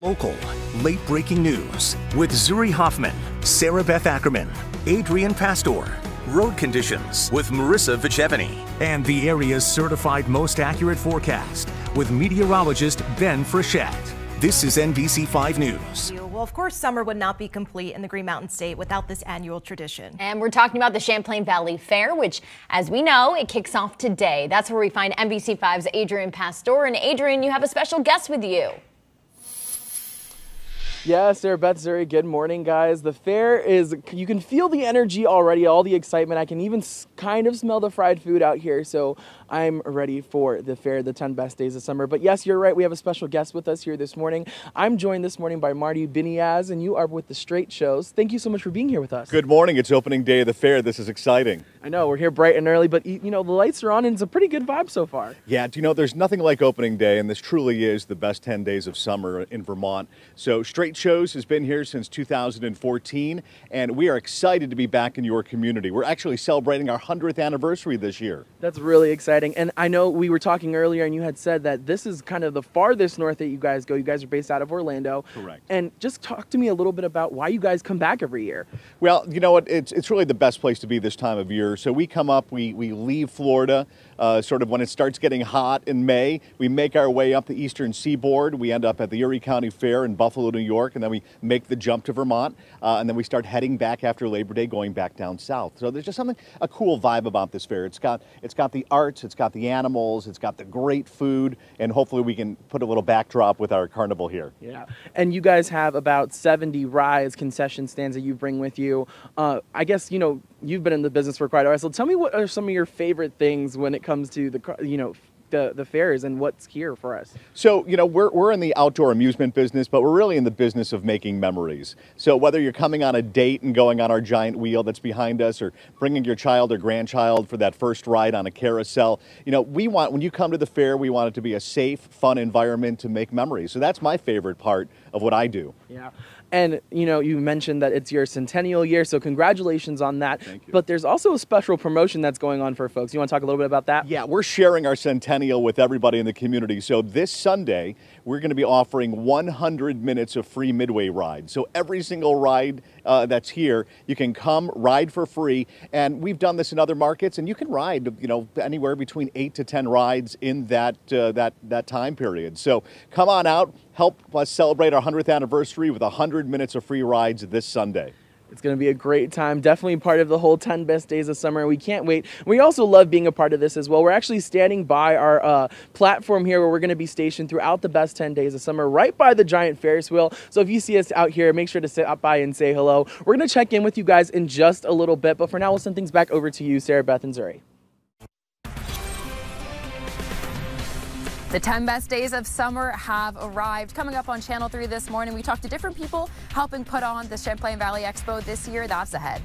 Local, late breaking news with Zuri Hoffman, Sarah Beth Ackerman, Adrian Pastor, road conditions with Marissa Vichevany, and the area's certified most accurate forecast with meteorologist Ben Frechette. This is NBC5 News. Well, of course, summer would not be complete in the Green Mountain State without this annual tradition. And we're talking about the Champlain Valley Fair, which, as we know, it kicks off today. That's where we find NBC5's Adrian Pastor. And Adrian, you have a special guest with you. Yeah, Sarah Beth Zuri, good morning, guys. The fair is, you can feel the energy already, all the excitement. I can even kind of smell the fried food out here. So I'm ready for the fair, the 10 best days of summer. But yes, you're right. We have a special guest with us here this morning. I'm joined this morning by Marty Biniasz, and you are with the Strates Shows. Thank you so much for being here with us. Good morning. It's opening day of the fair. This is exciting. I know we're here bright and early, but you know the lights are on, and it's a pretty good vibe so far. Yeah, do you know there's nothing like opening day, and this truly is the best 10 days of summer in Vermont. So Strates Shows has been here since 2014, and we are excited to be back in your community. We're actually celebrating our 100th anniversary this year. That's really exciting exciting. And I know we were talking earlier, and you had said that this is kind of the farthest north that you guys go. You guys are based out of Orlando. Correct. And just talk to me a little bit about why you guys come back every year. Well, you know what? It's, it's really the best place to be this time of year. So we come up, we, we leave Florida uh, sort of when it starts getting hot in May. We make our way up the eastern seaboard. We end up at the Erie County Fair in Buffalo, New York, and then we make the jump to Vermont. Uh, and then we start heading back after Labor Day, going back down south. So there's just something, a cool vibe about this fair. It's got, it's got the arts, it's got the animals, it's got the great food, and hopefully we can put a little backdrop with our carnival here. Yeah. And you guys have about 70 rides, concession stands that you bring with you. Uh, I guess, you know, you've been in the business for quite a while. So tell me what are some of your favorite things when it comes to the, you know, the, the fairs and what's here for us? So, you know, we're, we're in the outdoor amusement business, but we're really in the business of making memories. So, whether you're coming on a date and going on our giant wheel that's behind us, or bringing your child or grandchild for that first ride on a carousel, you know, we want, when you come to the fair, we want it to be a safe, fun environment to make memories. So, that's my favorite part of what I do. Yeah. And you know, you mentioned that it's your centennial year, so congratulations on that. Thank you. But there's also a special promotion that's going on for folks. You want to talk a little bit about that? Yeah, we're sharing our centennial with everybody in the community. So this Sunday, we're going to be offering 100 minutes of free Midway ride. So every single ride uh, that's here, you can come ride for free. And we've done this in other markets, and you can ride, you know, anywhere between eight to 10 rides in that uh, that that time period. So come on out, help us celebrate our 100th anniversary with 100 minutes of free rides this Sunday. It's going to be a great time. Definitely part of the whole 10 best days of summer. We can't wait. We also love being a part of this as well. We're actually standing by our uh, platform here where we're going to be stationed throughout the best 10 days of summer, right by the giant Ferris wheel. So if you see us out here, make sure to sit up by and say hello. We're going to check in with you guys in just a little bit. But for now, we'll send things back over to you, Sarah Beth and Zuri. The 10 best days of summer have arrived. Coming up on Channel 3 this morning, we talked to different people helping put on the Champlain Valley Expo this year. That's ahead.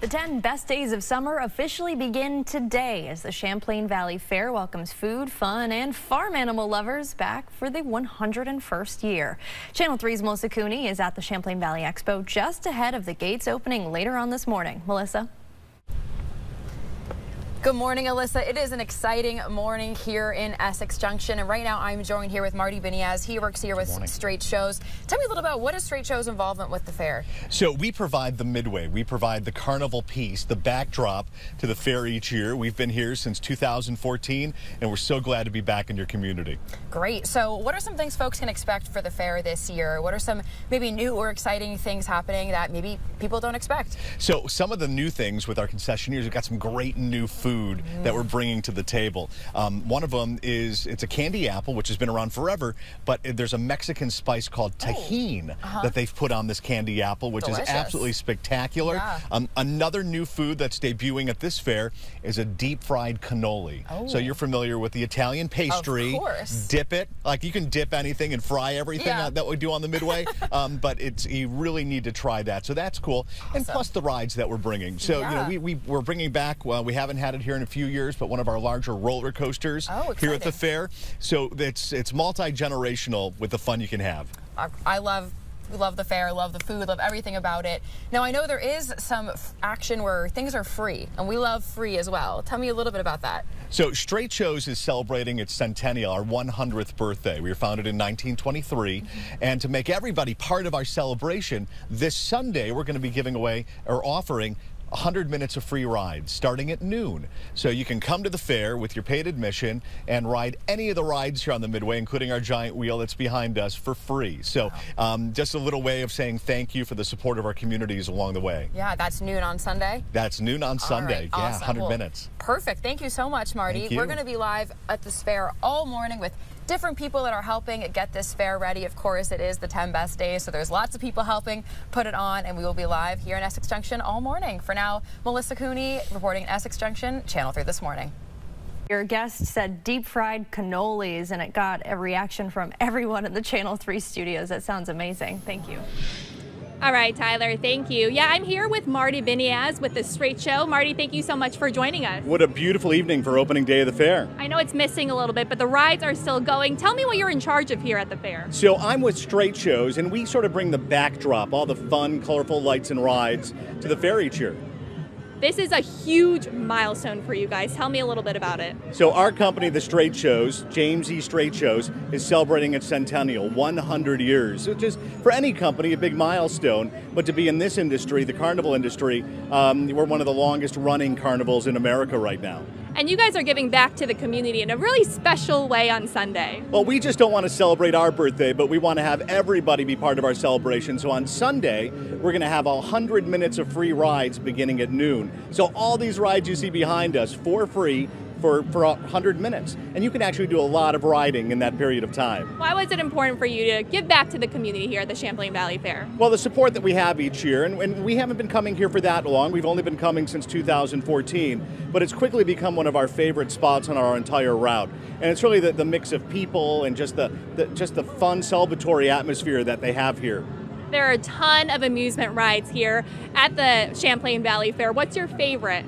The 10 best days of summer officially begin today as the Champlain Valley Fair welcomes food, fun, and farm animal lovers back for the 101st year. Channel 3's Melissa Cooney is at the Champlain Valley Expo just ahead of the gates opening later on this morning. Melissa? Good morning, Alyssa. It is an exciting morning here in Essex Junction, and right now I'm joined here with Marty Biniasz. He works here with Strates Shows. Tell me a little about what is Strates Shows' involvement with the fair? So we provide the midway. We provide the carnival piece, the backdrop to the fair each year. We've been here since 2014, and we're so glad to be back in your community. Great. So what are some things folks can expect for the fair this year? What are some maybe new or exciting things happening that maybe people don't expect? So some of the new things with our concessionaires, we've got some great new food food mm. that we're bringing to the table. Um, one of them is it's a candy apple, which has been around forever, but there's a Mexican spice called oh, uh -huh. that they've put on this candy apple, which Delicious. is absolutely spectacular. Yeah. Um, another new food that's debuting at this fair is a deep fried cannoli. Oh. So you're familiar with the Italian pastry. Of course. Dip it. Like you can dip anything and fry everything yeah. that we do on the Midway. um, but it's you really need to try that. So that's cool. Awesome. And plus the rides that we're bringing. So, yeah. you know, we, we, we're bringing back, well, we haven't had it here in a few years, but one of our larger roller coasters oh, here at the fair. So it's it's multi generational with the fun you can have. I, I love We love the fair, love the food, love everything about it. Now, I know there is some action where things are free, and we love free as well. Tell me a little bit about that. So, Strates Shows is celebrating its centennial, our 100th birthday. We were founded in 1923. And to make everybody part of our celebration, this Sunday we're going to be giving away or offering 100 minutes of free rides starting at noon. So you can come to the fair with your paid admission and ride any of the rides here on the Midway, including our giant wheel that's behind us for free. So um, just a little way of saying thank you for the support of our communities along the way. Yeah, that's noon on Sunday. That's noon on Sunday. Right, yeah, awesome. 100 Well, minutes. Perfect. Thank you so much, Marty. We're going to be live at this fair all morning with different people that are helping get this fair ready. Of course, it is the 10 best days, so there's lots of people helping put it on, and we will be live here in Essex Junction all morning. For now, Melissa Cooney reporting in Essex Junction, Channel 3 this morning. Your guest said deep fried cannolis, and it got a reaction from everyone in the Channel 3 studios. That sounds amazing. Thank you. All right, Tyler, thank you. Yeah, I'm here with Marty Biniasz with The Strates Show. Marty, thank you so much for joining us. What a beautiful evening for opening day of the fair. I know it's missing a little bit, but the rides are still going. Tell me what you're in charge of here at the fair. So I'm with Strates Shows, and we sort of bring the backdrop, all the fun, colorful lights and rides to the fair each year. This is a huge milestone for you guys. Tell me a little bit about it. So our company, the Strates Shows, James E. Strates Shows, is celebrating its centennial, 100 years, which is for any company a big milestone. But to be in this industry, the carnival industry, um, we're one of the longest running carnivals in America right now. And you guys are giving back to the community in a really special way on Sunday. Well, we just don't want to celebrate our birthday, but we want to have everybody be part of our celebration. So on Sunday, we're going to have 100 minutes of free rides beginning at noon. So all these rides you see behind us for free for, for 100 minutes. And you can actually do a lot of riding in that period of time. Why was it important for you to give back to the community here at the Champlain Valley Fair? Well, the support that we have each year, and, and we haven't been coming here for that long. We've only been coming since 2014, but it's quickly become one of our favorite spots on our entire route. And it's really the, the mix of people and just the, the just the fun celebratory atmosphere that they have here. There are a ton of amusement rides here at the Champlain Valley Fair. What's your favorite?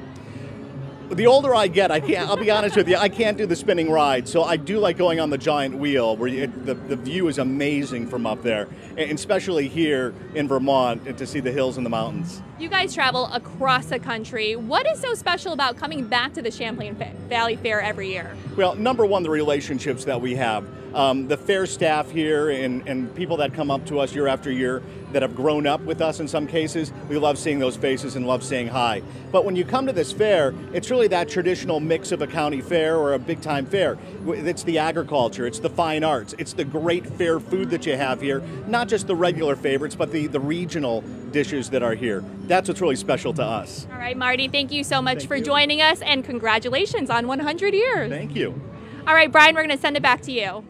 The older I get, I can't. I'll be honest with you, I can't do the spinning ride. So I do like going on the giant wheel, where you, the the view is amazing from up there, and especially here in Vermont, and to see the hills and the mountains. You guys travel across the country. What is so special about coming back to the Champlain Valley Fair every year? Well, number one, the relationships that we have. Um, the fair staff here and, and people that come up to us year after year that have grown up with us in some cases, we love seeing those faces and love saying hi. But when you come to this fair, it's really that traditional mix of a county fair or a big time fair. It's the agriculture, it's the fine arts, it's the great fair food that you have here, not just the regular favorites, but the, the regional dishes that are here. That's what's really special to us. All right, Marty, thank you so much Thank for you. joining us and congratulations on 100 years. Thank you. All right, Brian, we're going to send it back to you.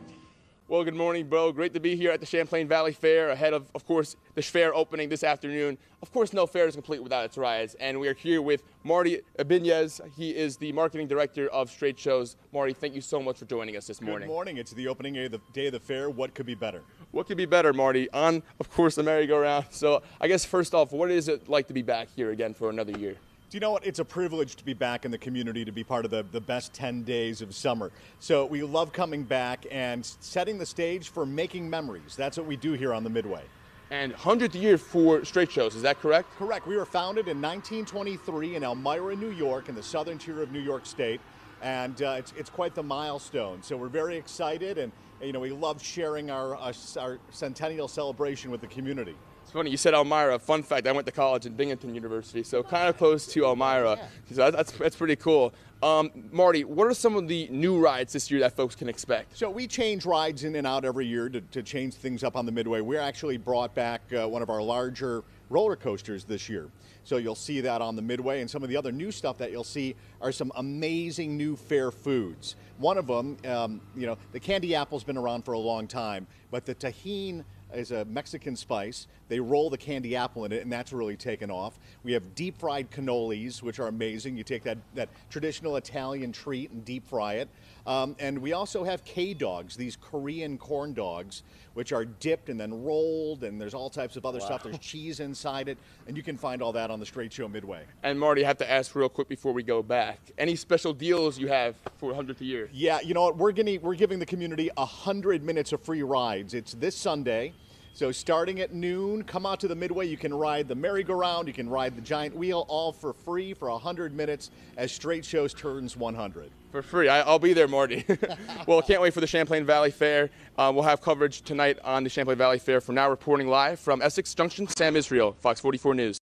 Well, good morning, bro. Great to be here at the Champlain Valley Fair ahead of, of course, the fair opening this afternoon. Of course, no fair is complete without its rides, and we are here with Marty Biniasz. He is the marketing director of Strates Shows. Marty, thank you so much for joining us this morning. Good morning. It's the opening day of the, day of the fair. What could be better? What could be better, Marty? On, of course, the merry-go-round. So, I guess first off, what is it like to be back here again for another year? Do you know what? It's a privilege to be back in the community, to be part of the, the best 10 days of summer. So we love coming back and setting the stage for making memories. That's what we do here on the Midway. And 100th year for Strates Shows, is that correct? Correct. We were founded in 1923 in Elmira, New York, in the southern tier of New York State. And uh, it's, it's quite the milestone. So we're very excited and, you know, we love sharing our, our, our centennial celebration with the community. It's funny, you said Elmira. Fun fact, I went to college at Binghamton University, so kind of close to Elmira. So that- that's, that's pretty cool. Um, Marty, what are some of the new rides this year that folks can expect? So we change rides in and out every year to, to change things up on the Midway. We're actually brought back uh, one of our larger roller coasters this year. So you'll see that on the Midway, and some of the other new stuff that you'll see are some amazing new fair foods. One of them, um, you know, the candy apple's been around for a long time, but the Tajín is a Mexican spice. They roll the candy apple in it, and that's really taken off. We have deep fried cannolis, which are amazing. You take that, that traditional Italian treat and deep fry it. Um, and we also have K dogs, these Korean corn dogs, which are dipped and then rolled, and there's all types of other stuff. There's cheese inside it, and you can find all that on the Strates Show Midway. And Marty, I have to ask real quick before we go back. Any special deals you have for 100th year? Yeah, you know what? We're gonna we're giving the community hundred minutes of free rides. It's this Sunday. So starting at noon, come out to the Midway. You can ride the merry-go-round, you can ride the giant wheel, all for free for 100 minutes as Strates Shows turns 100. For free. I, will be there, Marty. well, can't wait for the Champlain Valley Fair. Um, we'll have coverage tonight on the Champlain Valley Fair. For now, reporting live from Essex Junction, Sam Israel, Fox 44 News.